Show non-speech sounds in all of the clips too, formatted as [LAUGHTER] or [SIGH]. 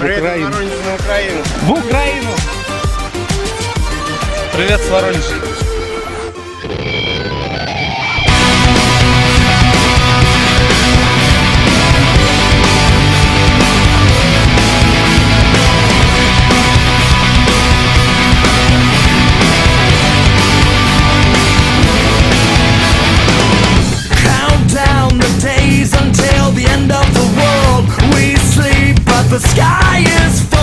Привет, Украину. Воронеж на Украину. В Украину! Привет с Воронежа. highest.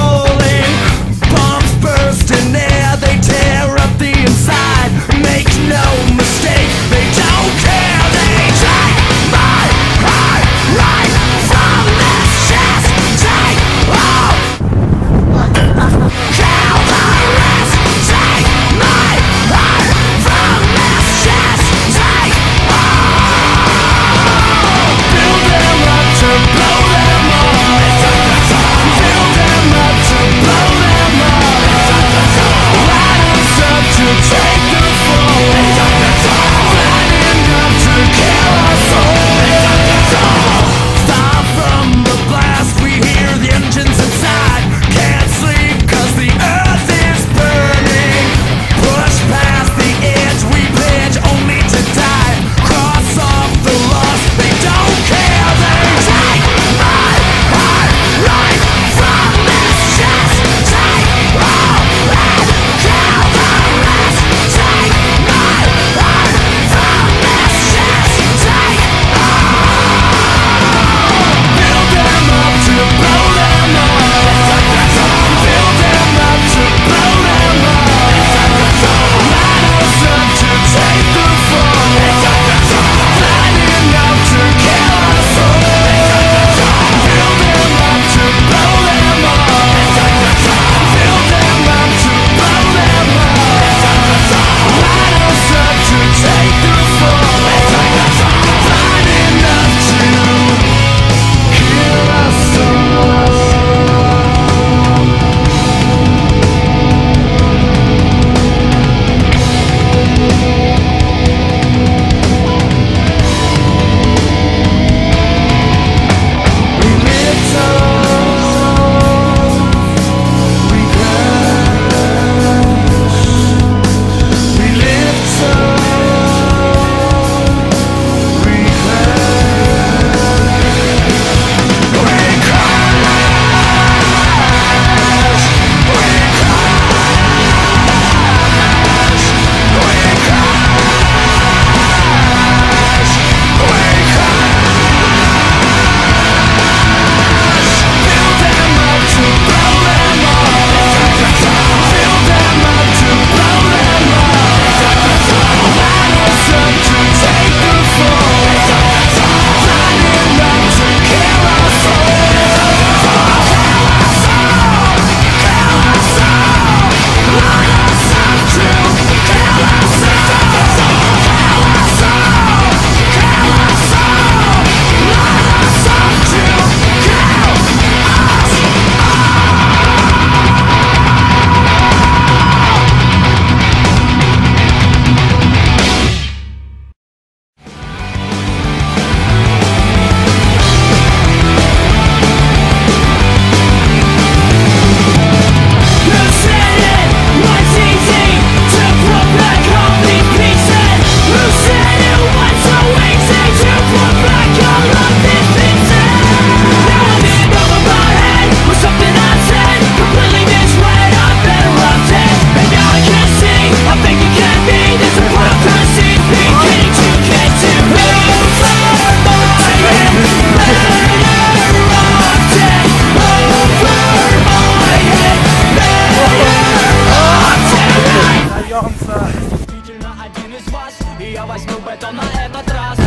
возьму бетон на этот раз.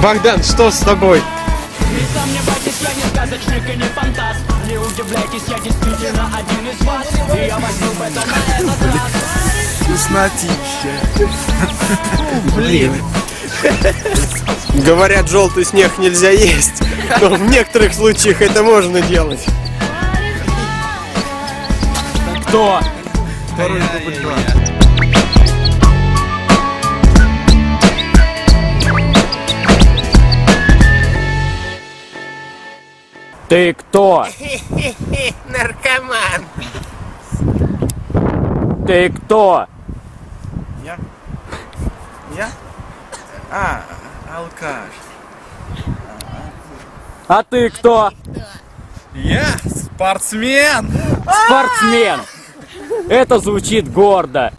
Богдан, что с тобой? Ведь сомневайтесь, я не сказочник и не фантаст. Не удивляйтесь, я действительно один из вас. И я возьму бетон на этот раз. Вкуснотища. Блин. Говорят, желтый снег нельзя есть, но в некоторых случаях это можно делать. Кто? Второй Ты кто? [LAUGHS] Наркоман. Ты кто? Я? Я? А, алкаш. А ты кто? Я спортсмен! Спортсмен. Это звучит гордо.